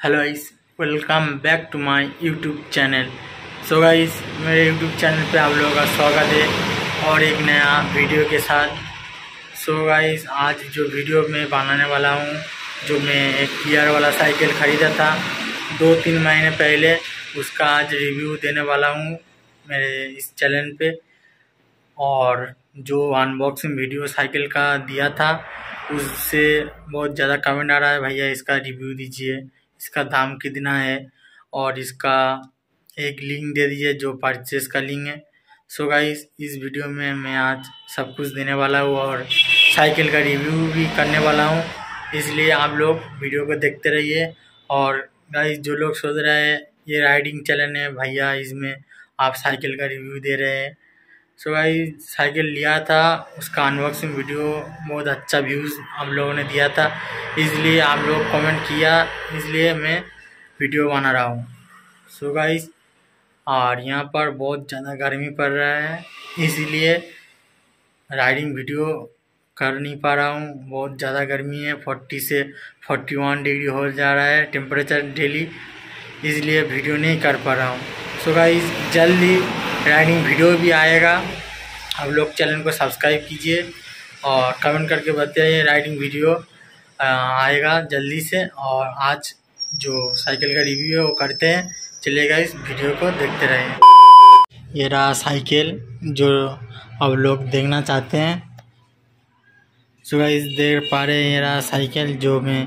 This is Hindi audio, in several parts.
Hello guys welcome back to my YouTube channel so guys मेरे यूट्यूब चैनल पे आप लोगों का स्वागत है और एक नया वीडियो के साथ। सो so गाइस आज जो वीडियो मैं बनाने वाला हूँ, जो मैं एक गियर वाला साइकिल ख़रीदा था, दो तीन महीने पहले, उसका आज रिव्यू देने वाला हूँ मेरे इस चैनल पे। और जो अनबॉक्सिंग वीडियो साइकिल का दिया था, उससे बहुत ज़्यादा कमेंट आ रहा है, भैया इसका रिव्यू दीजिए। इसका दाम कितना है और इसका एक लिंक दे दीजिए जो परचेस का लिंक है। सो गाइस इस वीडियो में मैं आज सब कुछ देने वाला हूँ और साइकिल का रिव्यू भी करने वाला हूँ। इसलिए आप लोग वीडियो को देखते रहिए और गाइस जो लोग सोच रहे हैं, ये राइडिंग चैनल है, भैया इसमें आप साइकिल का रिव्यू दे रहे हैं। सो भाई, साइकिल लिया था, उसका अनबॉक्सिंग वीडियो बहुत अच्छा व्यूज़ हम लोगों ने दिया था। इसलिए आप लोग कमेंट किया, इसलिए मैं वीडियो बना रहा हूँ। सो गाइस और यहाँ पर बहुत ज़्यादा गर्मी पड़ रहा है, इसलिए राइडिंग वीडियो कर नहीं पा रहा हूँ। बहुत ज़्यादा गर्मी है फोर्टी से फोर्टी वन डिग्री हो जा रहा है टेम्परेचर डेली इसलिए वीडियो नहीं कर पा रहा हूँ। सो गाइस जल्दी राइडिंग वीडियो भी आएगा। आप लोग चैनल को सब्सक्राइब कीजिए और कमेंट करके बताइए राइडिंग वीडियो आएगा जल्दी से और आज जो साइकिल का रिव्यू है वो करते हैं। चलेगा इस वीडियो को देखते रहें। ये रहा साइकिल जो अब लोग देखना चाहते हैं। सुबह इस देर पा रहे ये रहा साइकिल जो मैं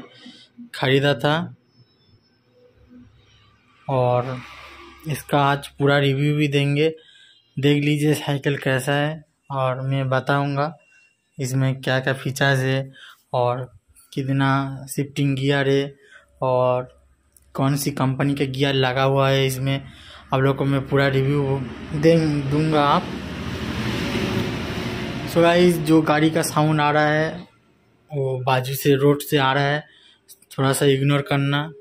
ख़रीदा था। और इसका आज पूरा रिव्यू भी देंगे। देख लीजिए साइकिल कैसा है और मैं बताऊँगा इसमें क्या क्या फीचर्स है और कितना शिफ्टिंग गियर है और कौन सी कंपनी का गियर लगा हुआ है इसमें। आप लोग को मैं पूरा रिव्यू दे, दूँगा आप। सो गाइस जो गाड़ी का साउंड आ रहा है, वो बाजू से रोड से आ रहा है। थोड़ा सा इग्नोर करना।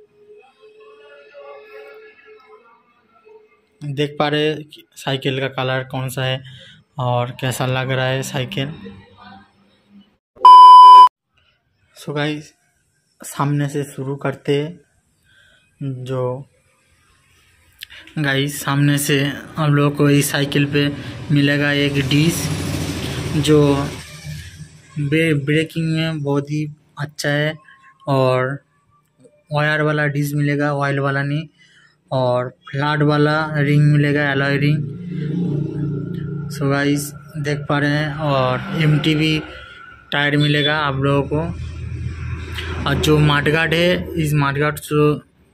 देख पा रहे साइकिल का कलर कौन सा है और कैसा लग रहा है साइकिल। सो गाइस सामने से शुरू करते जो गाइस सामने से हम लोग को इस साइकिल पे मिलेगा एक डिश जो ब्रेकिंग में बहुत ही अच्छा है और वायर वाला डिश मिलेगा ऑयल वाला नहीं। और फ्लैट वाला रिंग मिलेगा, एलॉय रिंग। सो गाइस देख पा रहे हैं, और एम टायर मिलेगा आप लोगों को। और जो माटगार्ड है, इस माटगार्ड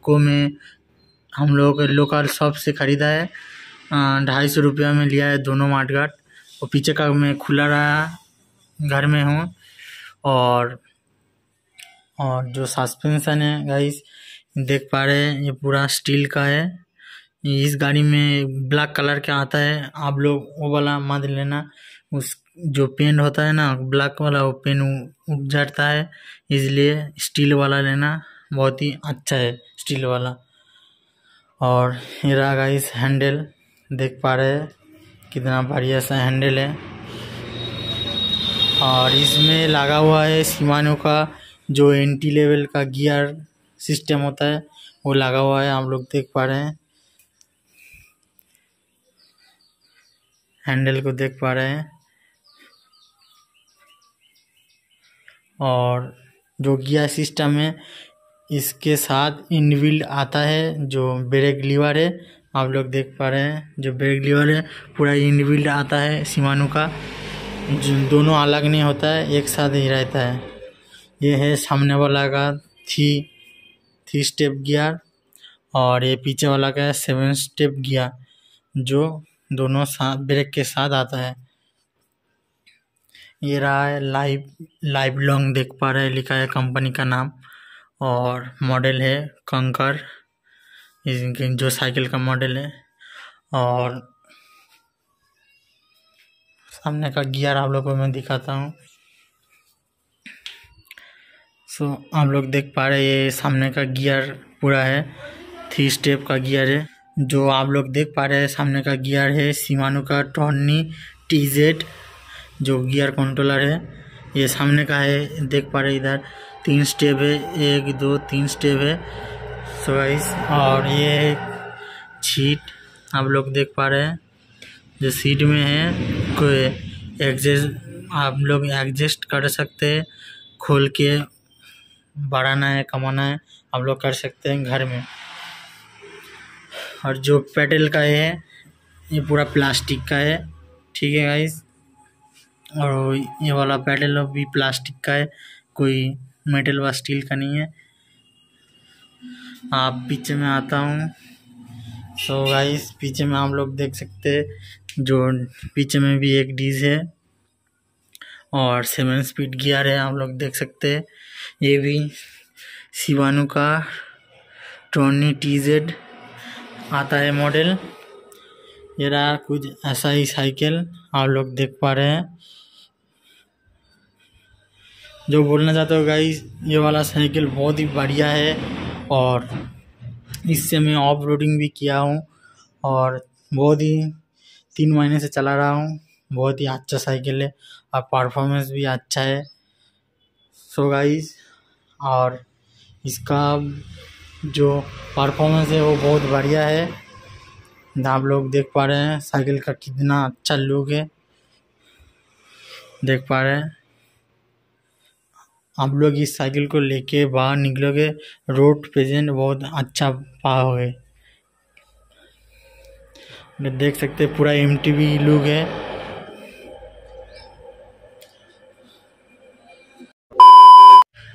को मैं हम लोगों के लोकल शॉप से ख़रीदा है। ढाई सौ रुपया में लिया है दोनों माटगार्ड और पीछे का मैं खुला रहा, घर में हूँ। और और जो सस्पेंसन है गाइस देख पा रहे हैं, ये पूरा स्टील का है। इस गाड़ी में ब्लैक कलर का आता है। आप लोग वो वाला मत लेना। उस जो पेन होता है ना, ब्लैक वाला, वो पेन उठ जाता है। इसलिए स्टील वाला लेना बहुत ही अच्छा है, स्टील वाला। और ये रहा गाइस हैंडल देख पा रहे हैं, कितना बढ़िया सा हैंडल है। और इसमें लगा हुआ है, सीमानो का, जो एंटी लेवल का गियर सिस्टम होता है, वो लगा हुआ है, आप लोग देख पा रहे हैं। हैंडल को देख पा रहे हैं। और जो गियर सिस्टम है, इसके साथ इनविल्ड आता है, जो ब्रेक लीवर है, आप लोग देख पा रहे हैं। जो ब्रेक लीवर है, पूरा इनविल्ड आता है सीमानू का। दोनों अलग नहीं होता है, एक साथ ही रहता है। ये है सामने वाला का थी थ्री स्टेप गियर और ये पीछे वाला का है, सेवन स्टेप गियर, जो दोनों साथ ब्रेक के साथ आता है। ये रहा है लाइव लाइव लॉन्ग देख पा रहे लिखा है कंपनी का नाम और मॉडल है कंकर जो साइकिल का मॉडल है। और सामने का गियर आप लोगों को मैं दिखाता हूँ। सो आप लोग देख पा रहे हैं, ये सामने का गियर पूरा है। थ्री स्टेप का गियर है। जो आप लोग देख पा रहे हैं, सामने का गियर है सीमानो का टॉर्नी टी जेड जो गियर कंट्रोलर है। ये सामने का है, देख पा रहे इधर। तीन स्टेप है, एक, दो तीन स्टेप है। सो गाइस और ये सीट आप लोग देख पा रहे हैं। जो सीट में है, कोई एडजस्ट आप लोग एडजस्ट कर सकते हैं, खोल के बढ़ाना है, कमाना है, हम लोग कर सकते हैं घर में। और जो पेडल का है, ये पूरा प्लास्टिक का है, ठीक है गाइस और ये वाला पेडल भी प्लास्टिक का है, कोई मेटल व स्टील का नहीं है। आप पीछे में आता हूँ। सो गाइस पीछे में हम लोग देख सकते हैं, जो पीछे में भी एक डीज है। और सेवन स्पीड गियर है आप लोग देख सकते हैं। ये भी शिवानु का टोनी टी जेड आता है मॉडल ये रहा कुछ ऐसा ही साइकिल आप लोग देख पा रहे हैं। जो बोलना चाहते हो गाइस ये वाला साइकिल बहुत ही बढ़िया है और इससे मैं ऑफ़ रोडिंग भी किया हूँ और बहुत ही तीन महीने से चला रहा हूँ। बहुत ही अच्छा साइकिल है। और परफॉर्मेंस भी अच्छा है। सो गाइस और इसका जो परफॉर्मेंस है वो बहुत बढ़िया है। आप लोग देख पा रहे हैं, साइकिल का कितना अच्छा लुक है। देख पा रहे हैं। आप लोग इस साइकिल को लेके बाहर निकलोगे रोड प्रेजेंट बहुत अच्छा पाओगे देख सकते हैं, पूरा एम लुक है।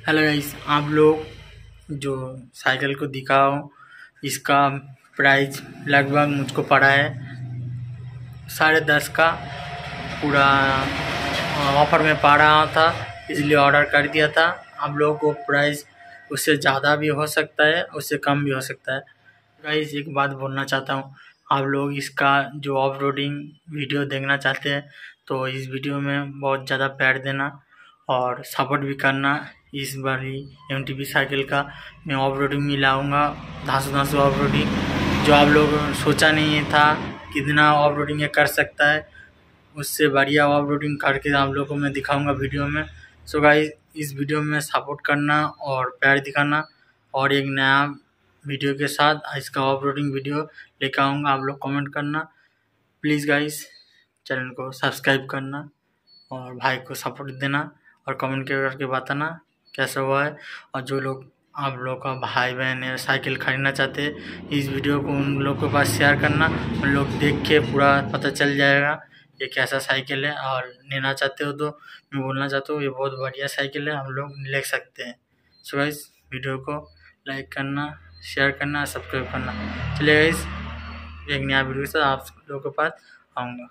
हेलो गाइस, आप लोग जो साइकिल को दिखाओ इसका प्राइस लगभग मुझको पड़ा है साढ़े दस का। पूरा ऑफ़र में पा रहा था, इसलिए ऑर्डर कर दिया था। आप लोगों को प्राइस उससे ज़्यादा भी हो सकता है, उससे कम भी हो सकता है। गाइस, एक बात बोलना चाहता हूँ, आप लोग इसका जो ऑफ़ रोडिंग वीडियो देखना चाहते हैं तो इस वीडियो में बहुत ज़्यादा प्यार देना। और सपोर्ट भी करना इस बार एम साइकिल का। मैं ऑफ़ रोडिंग भी लाऊँगा, धांसू धांसू ऑफ़ रोडिंग जो आप लोग सोचा नहीं था कितना ऑफ़ रोडिंग कर सकता है, उससे बढ़िया ऑफ़ रोडिंग करके आप लोगों को मैं दिखाऊँगा वीडियो में। सो गाइस इस वीडियो में सपोर्ट करना और प्यार दिखाना और एक नया वीडियो के साथ इसका ऑफ़ रोडिंग वीडियो लेकर आऊँगा, आप लोग कमेंट करना। प्लीज़ गाइस चैनल को सब्सक्राइब करना और भाई को सपोर्ट देना। और कमेंट करके बताना कैसा हुआ है। और जो लोग, आप लोग का भाई बहन है, साइकिल खरीदना चाहते हैं, इस वीडियो को उन लोग के पास शेयर करना। उन लोग देख के पूरा पता चल जाएगा ये कैसा साइकिल है। और लेना चाहते हो तो मैं बोलना चाहता हूँ ये बहुत बढ़िया साइकिल है, हम लोग ले सकते हैं। सो इस वीडियो को लाइक करना शेयर करना सब्सक्राइब करना। चलिए इस एक नया वीडियो साथ आप लोगों के पास आऊँगा।